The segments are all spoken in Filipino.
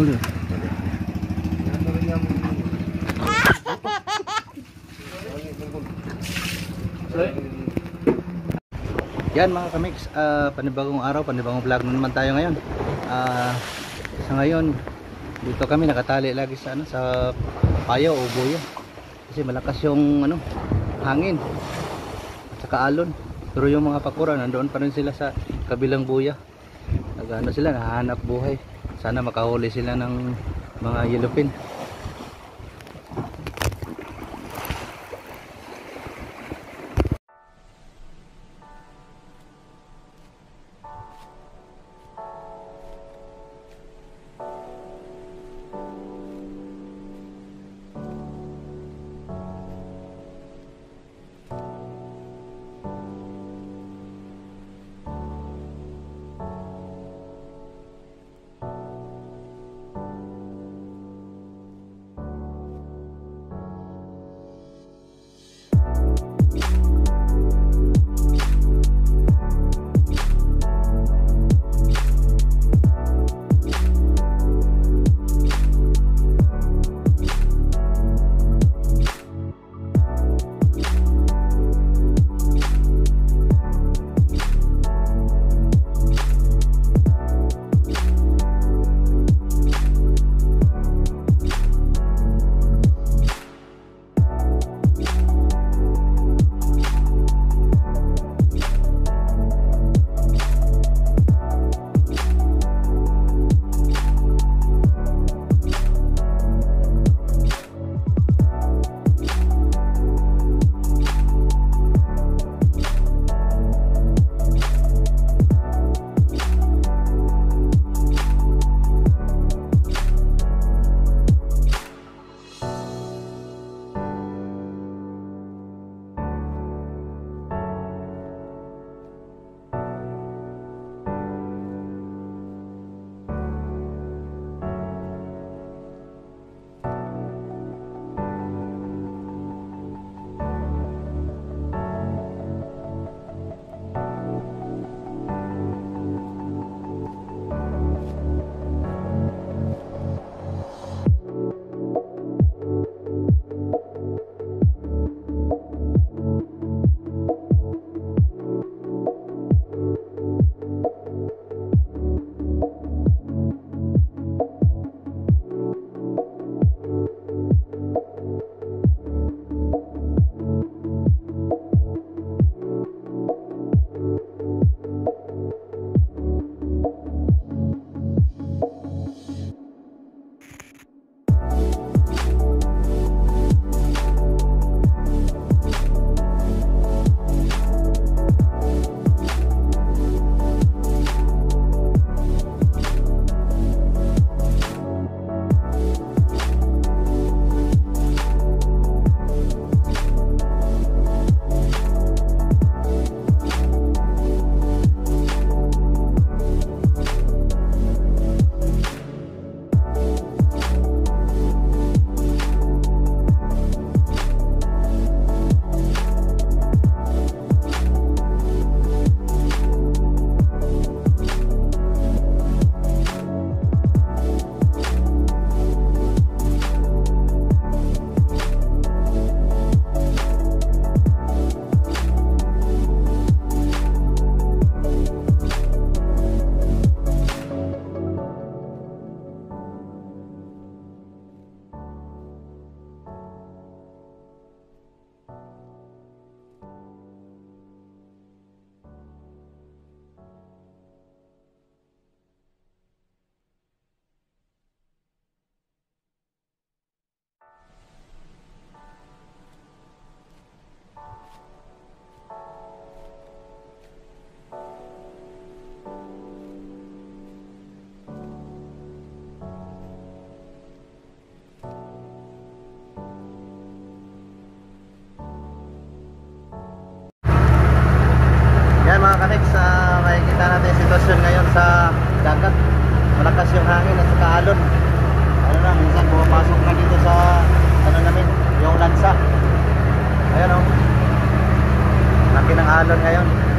Huli. Yan mga kamix, ah, panibagong araw, panibagong vlog na naman tayo ngayon. Ah, sa ngayon, dito kami nakatali lagi sa ano sa payo o buya. Kasi malakas yung ano, hangin. At saka alon. Pero yung mga pakura nandoon pa rin sila sa kabilang buya. Nagano sila, nahanap buhay. Sana makahuli sila ng mga yellowfin. Sitwasyon ngayon sa dagat. Malakas yung hangin at saka alon. Ano na, minsan pumapasok na dito sa ano namin, yung lansa. Ayan o. Oh. Laki ng alon ngayon.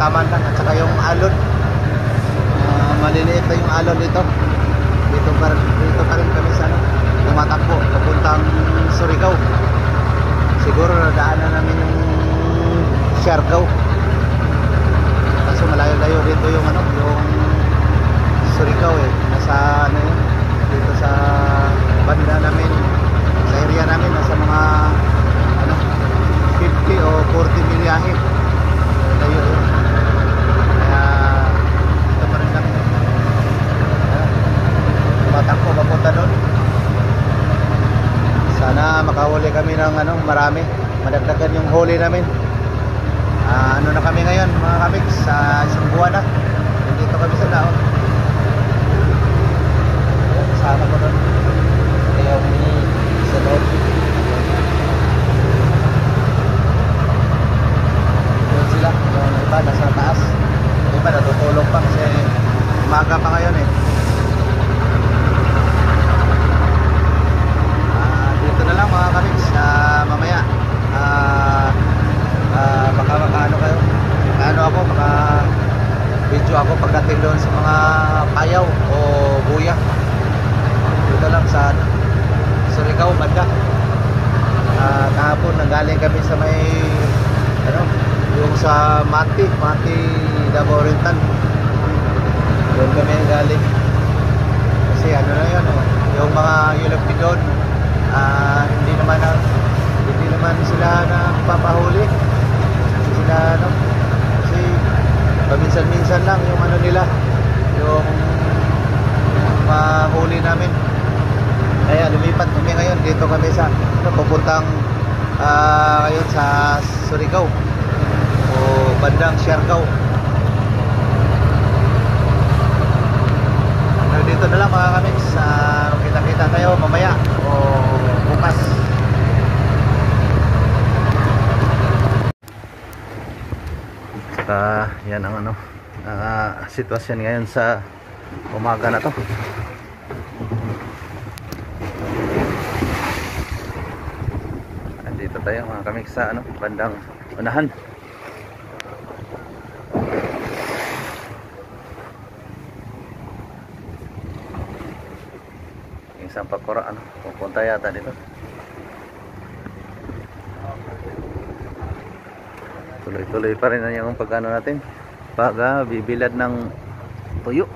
Katamtaman lang at saka yung alon. Ah, maliliit na yung alon dito. Dito pa, dito pa rin kami sa ano, tumatakbo papuntang Surigao. Siguro daanan namin yung Siargao. Kaso malayo-layo dito yung ano, yung Surigao eh. Nasa ano yun, dito sa banda namin, sa area namin, nasa mga ano, 50 o 40 milyahe. Layo yun. Kaya ito pa rin kami. Ah, Tumatakbo papunta doon. Sana makahuli kami ng ano, marami. Madagdagan yung huli namin. Ah, ano na kami ngayon mga kamix sa isang buwan na. Dito kami sa daon. Kasama ko doon. ako pagdating doon sa mga payaw o buya. Dito lang sa ano, Surigao, Banda uh, ah, kahapon nanggaling kami sa may ano yung sa Mati Mati Davao Oriental. Doon kami nanggaling. Kasi ano na yun oh, yung mga ULFT doon uh, hindi naman na, hindi naman sila na papahuli paminsan-minsan lang yung ano nila, yung mahuli namin. Kaya lumipat kami ngayon dito kami sa ano, pupuntang ah, ngayon sa Surigao o bandang Siargao. Dito na lang mga kami sa kita-kita tayo mamaya o bukas. Saka yan ang ano ah, sitwasyon ngayon sa umaga na to. Andito tayo mga kamik sa ano, bandang unahan. Isang pakura ano, pupunta yata dito. Tuloy-tuloy pa rin na yung pagano natin. Pag bibilad ng tuyo.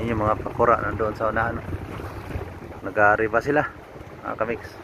Yan yung mga pakura nandoon sa unahan. Nag-aari pa sila. Mga kamix.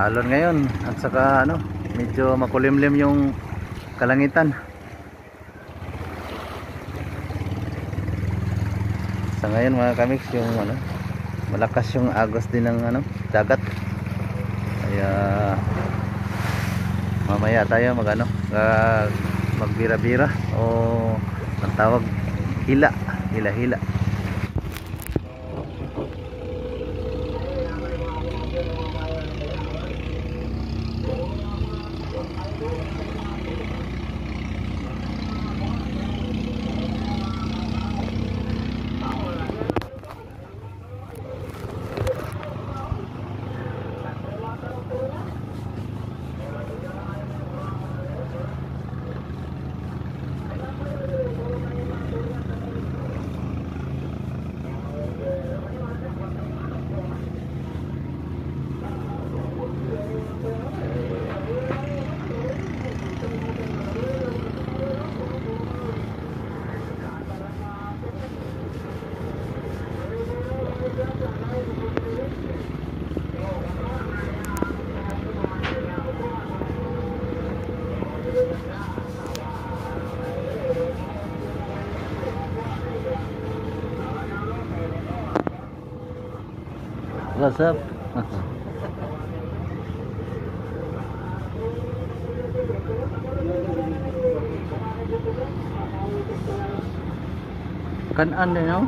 Maalon ngayon at saka ano, medyo makulimlim yung kalangitan. Sa ngayon mga kamix yung ano, malakas yung agos din ng ano, dagat. Kaya mamaya tayo mag ano, magbira-bira o ang tawag hila, hila-hila. là sớm. Cần ăn đây không